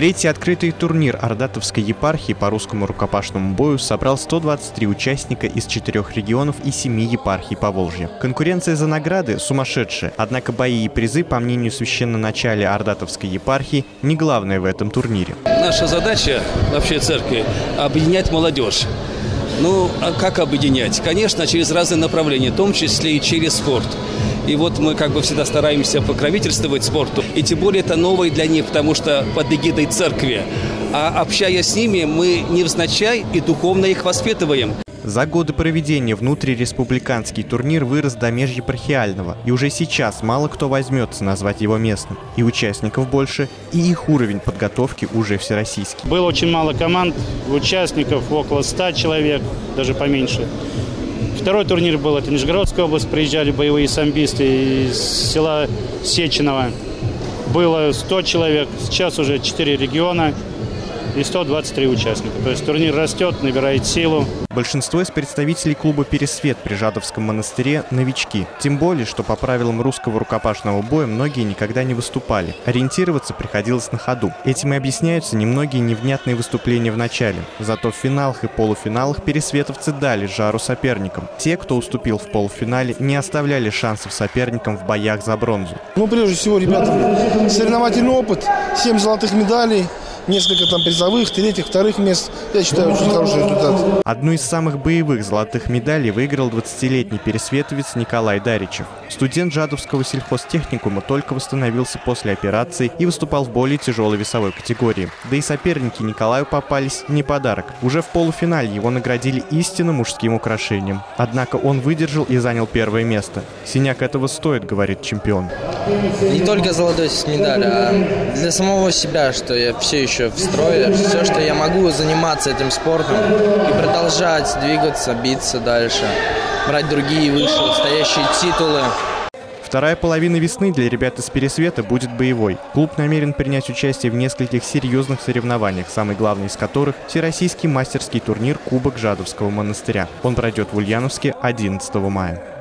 Третий открытый турнир Ордатовской епархии по русскому рукопашному бою собрал 123 участника из четырех регионов и семи епархий по Волжье. Конкуренция за награды сумасшедшая, однако бои и призы, по мнению священноначалия Ордатовской епархии, не главное в этом турнире. Наша задача вообще церкви – объединять молодежь. Ну, а как объединять? Конечно, через разные направления, в том числе и через спорт. И вот мы как бы всегда стараемся покровительствовать спорту. И тем более это новое для них, потому что под эгидой церкви. А общаясь с ними, мы невзначай и духовно их воспитываем. За годы проведения внутриреспубликанский турнир вырос до межепархиального, и уже сейчас мало кто возьмется назвать его местным. И участников больше, и их уровень подготовки уже всероссийский. Было очень мало команд, участников около 100 человек, даже поменьше. Второй турнир был, это Нижегородская область, приезжали боевые самбисты из села Сеченова. Было 100 человек, сейчас уже 4 региона и 123 участника. То есть турнир растет, набирает силу. Большинство из представителей клуба «Пересвет» при Жадовском монастыре – новички. Тем более, что по правилам русского рукопашного боя многие никогда не выступали. Ориентироваться приходилось на ходу. Этим и объясняются немногие невнятные выступления в начале. Зато в финалах и полуфиналах пересветовцы дали жару соперникам. Те, кто уступил в полуфинале, не оставляли шансов соперникам в боях за бронзу. Ну, прежде всего, ребята, соревновательный опыт, 7 золотых медалей – несколько там призовых, третьих, вторых мест. Я считаю, очень хороший результат. Одну из самых боевых золотых медалей выиграл 20-летний пересветовец Николай Даричев. Студент Жадовского сельхозтехникума только восстановился после операции и выступал в более тяжелой весовой категории. Да и соперники Николаю попались не подарок. Уже в полуфинале его наградили истинно мужским украшением. Однако он выдержал и занял первое место. Синяк этого стоит, говорит чемпион. Не только золотой медаль, а для самого себя, что я все еще в строе. Все, что я могу заниматься этим спортом и продолжать двигаться, биться дальше, брать другие выше стоящие титулы. Вторая половина весны для ребят из Пересвета будет боевой. Клуб намерен принять участие в нескольких серьезных соревнованиях, самый главный из которых – Всероссийский мастерский турнир Кубок Жадовского монастыря. Он пройдет в Ульяновске 11 мая.